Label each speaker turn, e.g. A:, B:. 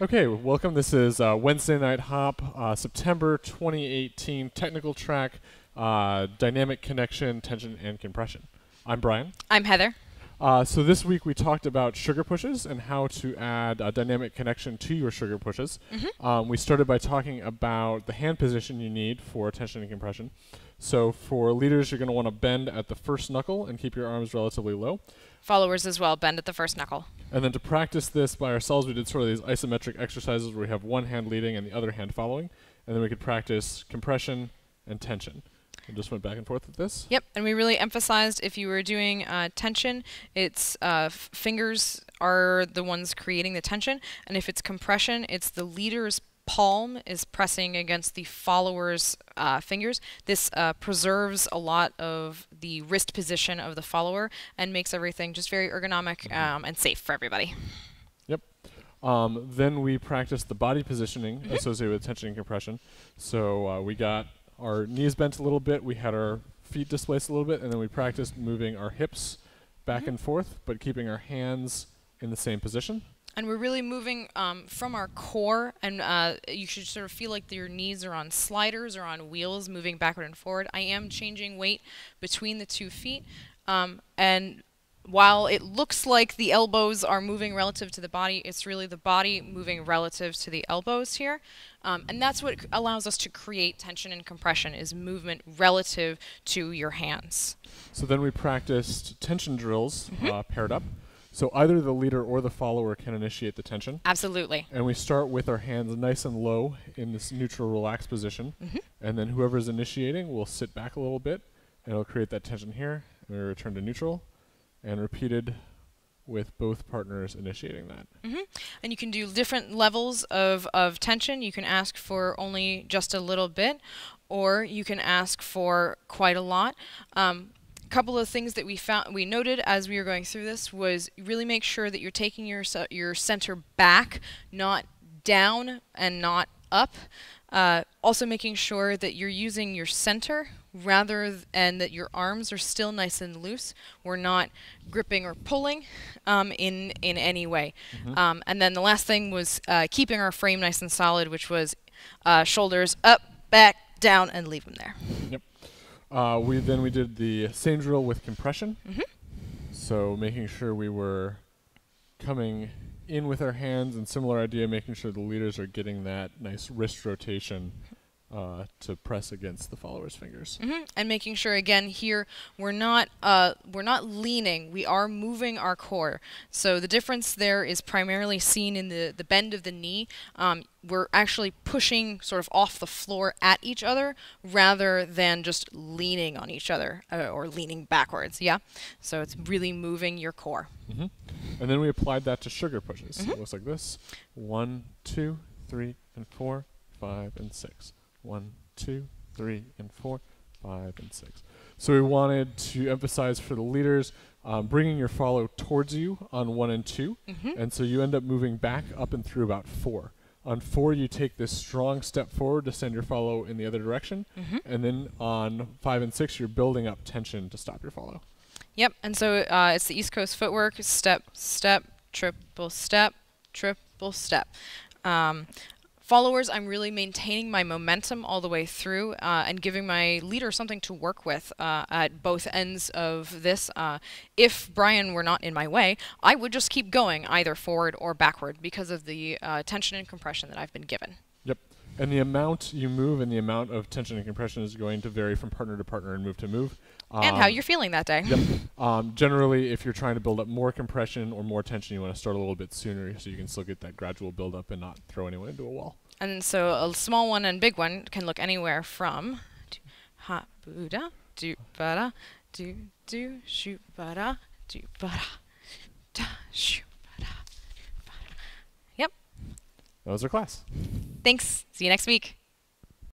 A: Okay, welcome. This is uh, Wednesday Night Hop, uh, September 2018 technical track, uh, dynamic connection, tension, and compression. I'm Brian.
B: I'm Heather.
A: Uh, so this week we talked about sugar pushes and how to add a dynamic connection to your sugar pushes.
B: Mm-hmm.
A: Um, we started by talking about the hand position you need for tension and compression. So for leaders, you're going to want to bend at the first knuckle and keep your arms relatively low.
B: Followers as well, bend at the first knuckle.
A: And then to practice this by ourselves, we did sort of these isometric exercises where we have one hand leading and the other hand following. And then we could practice compression and tension. And just went back and forth with this.
B: Yep, and we really emphasized if you were doing uh, tension, it's uh, fingers are the ones creating the tension, and if it's compression, it's the leader's palm is pressing against the follower's uh, fingers. This uh, preserves a lot of the wrist position of the follower and makes everything just very ergonomic um, and safe for everybody.
A: Yep. Um, then we practiced the body positioning
B: Mm-hmm.
A: associated with tension and compression. So uh, we got our knees bent a little bit, we had our feet displaced a little bit, and then we practiced moving our hips back
B: Mhm.
A: and forth, but keeping our hands in the same position.
B: And we're really moving um, from our core, and uh, you should sort of feel like your knees are on sliders or on wheels, moving backward and forward. I am changing weight between the two feet, um, and while it looks like the elbows are moving relative to the body, it's really the body moving relative to the elbows here, um, and that's what allows us to create tension and compression is movement relative to your hands.
A: So then we practiced tension drills
B: Mm-hmm.
A: uh, paired up. So either the leader or the follower can initiate the tension.
B: Absolutely.
A: And we start with our hands nice and low in this neutral, relaxed position.
B: Mhm.
A: And then whoever's initiating will sit back a little bit, and it'll create that tension here. And we return to neutral, and repeated with both partners initiating that.
B: hmm And you can do different levels of, of tension. You can ask for only just a little bit, or you can ask for quite a lot. Um, couple of things that we found we noted as we were going through this was really make sure that you're taking your your center back, not down and not up. Uh, also making sure that you're using your center rather th- and that your arms are still nice and loose. We're not gripping or pulling um, in in any way. Um, and then the last thing was uh, keeping our frame nice and solid, which was uh, shoulders up, back, down, and leave them there.
A: Uh, we then we did the same drill with compression.
B: Mhm.
A: So making sure we were coming in with our hands, and similar idea, making sure the leaders are getting that nice wrist rotation uh, to press against the followers' fingers.
B: hmm And making sure again here we're not uh, we're not leaning. We are moving our core. So the difference there is primarily seen in the the bend of the knee. Um, we're actually pushing sort of off the floor at each other rather than just leaning on each other uh, or leaning backwards. Yeah. So it's really moving your core.
A: hmm And then we applied that to sugar pushes. So it looks like this: one, two, three, and four, five, and six. One, two, three, and four, five, and six. So we wanted to emphasize for the leaders um, bringing your follow towards you on one and 2
B: Mhm.
A: and so you end up moving back up and through about four. On four, you take this strong step forward to send your follow in the other direction,
B: Mhm.
A: and then on five and six, you're building up tension to stop your follow.
B: Yep, and so uh, it's the East Coast footwork: step, step, triple step, triple step. Um, followers, I'm really maintaining my momentum all the way through uh, and giving my leader something to work with uh, at both ends of this. Uh, if Brian were not in my way, I would just keep going either forward or backward because of the uh, tension and compression that I've been given.
A: Yep. And the amount you move and the amount of tension and compression is going to vary from partner to partner and move to move.
B: and how
A: Um,
B: you're feeling that day.
A: Yep. Um, generally, if you're trying to build up more compression or more tension, you want to start a little bit sooner so you can still get that gradual build up and not throw anyone into a wall.
B: And so a small one and big one can look anywhere from do ha Buddha do bada do do shoot bada do bada da shoot bada bada. Yep.
A: That was our class.
B: Thanks. See you next week.